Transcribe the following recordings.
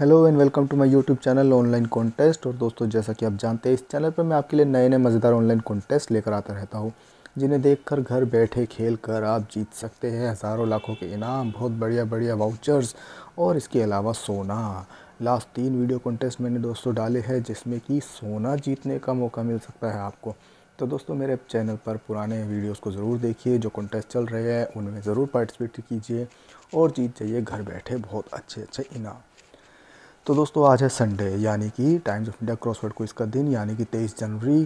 Hello and welcome to my YouTube channel online contest. और दोस्तों, जैसा कि आप जानते हैं, इस चैनल पर मैं आपके लिए नए नए मज़ेदार ऑनलाइन कॉन्टेस्ट लेकर आता रहता हूँ, जिन्हें देखकर घर बैठे खेल कर आप जीत सकते हैं। हज़ारों लाखों के इनाम, बहुत बढ़िया बढ़िया वाउचर्स और इसके अलावा सोना। लास्ट तीन वीडियो कॉन्टेस्ट मैंने दोस्तों डाले हैं, जिसमें कि सोना जीतने का मौका मिल सकता है आपको। तो दोस्तों, मेरे चैनल पर पुराने वीडियोस को ज़रूर देखिए, जो कॉन्टेस्ट चल रहे हैं, उनमें ज़रूर पार्टिसिपेट कीजिए और जीत जाइए घर बैठे बहुत अच्छे अच्छे इनाम। तो दोस्तों, आज है संडे यानी कि टाइम्स ऑफ़ इंडिया क्रॉसवर्ड को इसका दिन, यानी कि तेईस जनवरी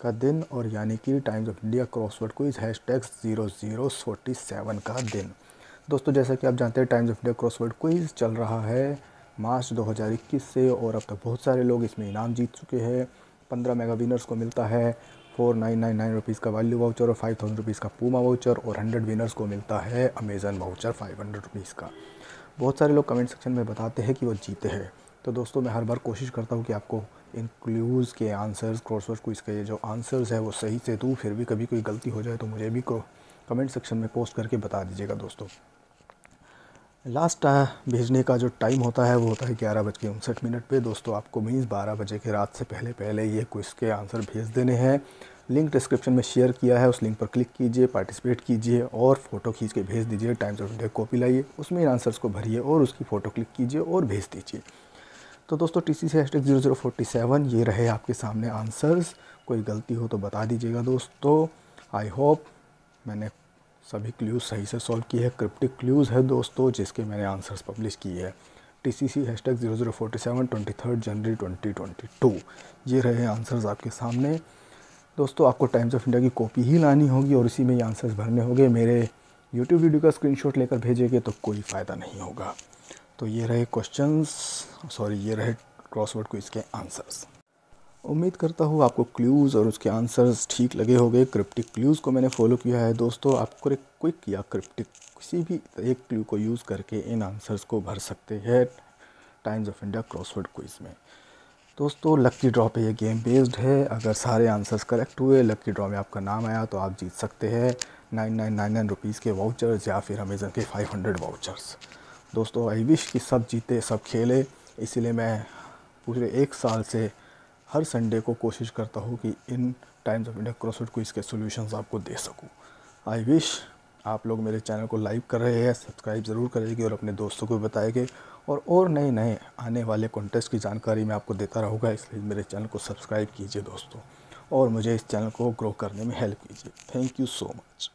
का दिन, और यानी कि टाइम्स ऑफ़ इंडिया क्रॉसवर्ड को इस hash tag zero zero forty seven का दिन। दोस्तों, जैसा कि आप जानते हैं Times of India crossword quiz चल रहा है मार्च 2021 से, और अब तक बहुत सारे लोग इसमें इनाम जीत चुके हैं। पंद्रह मेगा विनर्स को मिलता है, four nine nine nine rupees का वैल्यू वाउचर और फाइव थाउज़ेंड रुपीज़ का पूमा वाउचर और हंड्रेड विनर्स को मिलता है Amazon voucher five hundred rupees का। बहुत सारे लोग कमेंट सेक्शन में बताते हैं कि वो जीते हैं। तो दोस्तों, मैं हर बार कोशिश करता हूँ कि आपको इन क्लूज़ के आंसर्स क्रॉसवर्ड को इसके जो आंसर्स है वो सही से दूँ, फिर भी कभी कोई गलती हो जाए तो मुझे भी कमेंट सेक्शन में पोस्ट करके बता दीजिएगा दोस्तों। लास्ट भेजने का जो टाइम होता है वो होता है ग्यारह बज के उनसठ मिनट पर दोस्तों, आपको मीन्स बारह बजे के रात से पहले पहले ये क्विज़ के आंसर भेज देने हैं। लिंक डिस्क्रिप्शन में शेयर किया है, उस लिंक पर क्लिक कीजिए, पार्टिसिपेट कीजिए और फ़ोटो खींच के भेज दीजिए, टाइम्स ऑफ़ इंडिया कॉपी लाइए, उसमें इन आंसर्स को भरिए और उसकी फ़ोटो क्लिक कीजिए और भेज दीजिए। तो दोस्तों T C C hash zero zero forty seven ये रहे आपके सामने आंसर्स। कोई गलती हो तो बता दीजिएगा दोस्तों। आई होप मैंने सभी क्ल्यूज़ सही से सॉल्व किए हैं क्रिप्टिक क्ल्यूज़ है दोस्तों, जिसके मैंने आंसर्स पब्लिश किए हैं। T C C hash zero zero forty seven twenty third January twenty twenty two ये रहे आंसर्स आपके सामने। दोस्तों, आपको टाइम्स ऑफ़ इंडिया की कॉपी ही लानी होगी और इसी में ये आंसर्स भरने होंगे। मेरे यूट्यूब वीडियो का स्क्रीनशॉट लेकर भेजेंगे तो कोई फ़ायदा नहीं होगा। तो ये रहे क्वेश्चंस सॉरी ये रहे क्रॉसवर्ड को इसके आंसर्स उम्मीद करता हूँ आपको क्लूज़ और उसके आंसर्स ठीक लगे होंगे। क्रिप्टिक क्लूज़ को मैंने फॉलो किया है। दोस्तों, आपको एक क्विक या क्रिप्टिक किसी भी एक क्लू को यूज़ करके इन आंसर्स को भर सकते हैं Times of India crossword quiz में। दोस्तों लक्की ड्रॉ पे ये गेम बेस्ड है। अगर सारे आंसर्स करेक्ट हुए लक्की ड्रॉ में आपका नाम आया तो आप जीत सकते हैं nine nine nine nine rupees के वाउचर्स या फिर अमेज़न के फाइव हंड्रेड वाउचर्स दोस्तों आई विश कि सब जीते, सब खेले। इसीलिए मैं पूरे एक साल से हर संडे को कोशिश करता हूँ कि इन टाइम्स ऑफ़ इंडिया क्रॉसवर्ड को इसके सोल्यूशंस आपको दे सकूँ। आई विश आप लोग मेरे चैनल को लाइक कर रहे हैं, सब्सक्राइब ज़रूर करेंगे और अपने दोस्तों को बताएँगे। और और नए नए आने वाले कॉन्टेस्ट की जानकारी मैं आपको देता रहूँगा, इसलिए मेरे चैनल को सब्सक्राइब कीजिए दोस्तों। और मुझे इस चैनल को ग्रो करने में हेल्प कीजिए। Thank you so much